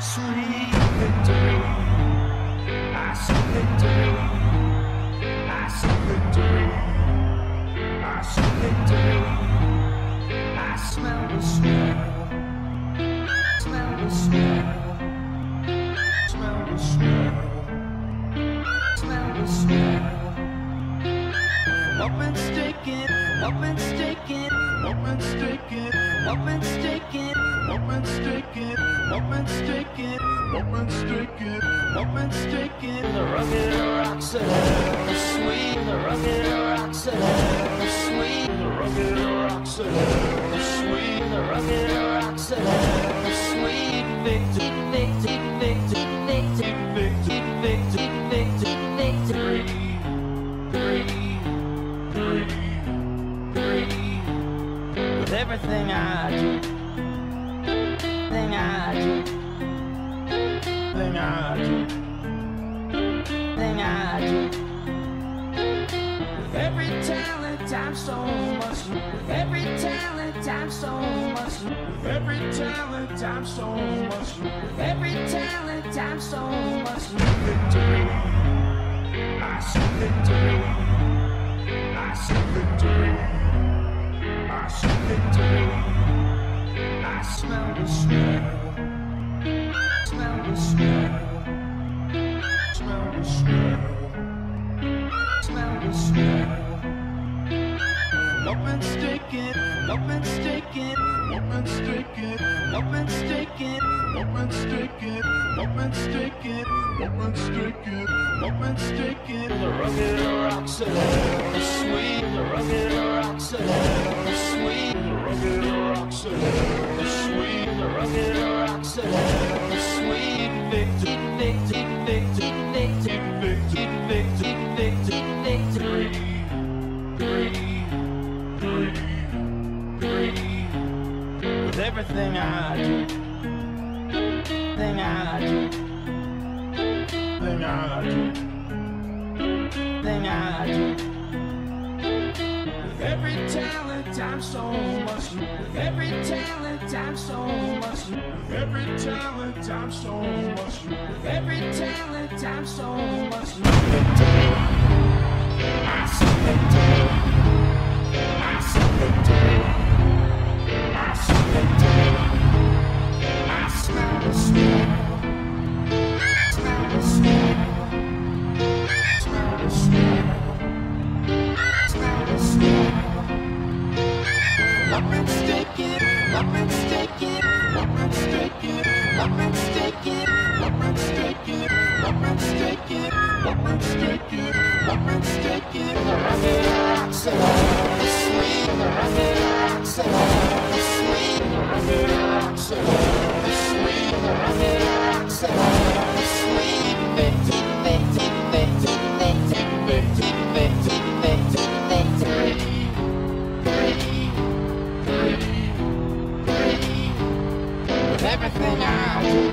Sweet victory. I see victory. I see victory. I see victory. I smell the smell. Smell the smell. Smell the smell. Smell the smell. Up and sticking, up and sticking, up and sticking, up and sticking, up and sticking, up and sticking, up and sticking. The rugged rocks hell, sweet. The rugged rocks hell, sweet. The rugged rocks hell, sweet. The rugged rocks hell, sweet. Victory, victory, victory, victory, victory, victory, victory, victory. Three, three, three. With everything I do, I every talent I'm so much, every talent I'm so much, every talent I'm so much, every talent I'm so much. Victory. I see victory. I see victory. I see victory. I smell the smell. Up and sticking, up and sticking, up and sticking, up and sticking, up and sticking. The rugged rocks hell, sweet. The rugged rocks hell, sweet. Everything I do, thing I do, thing I do, thing I do. With every talent I'm so much, with every talent I'm so much, with every talent I'm so much, with every talent I'm so much. Victory. I see victory. Up and sticking, up and sticking, up and sticking, up and sticking, everything I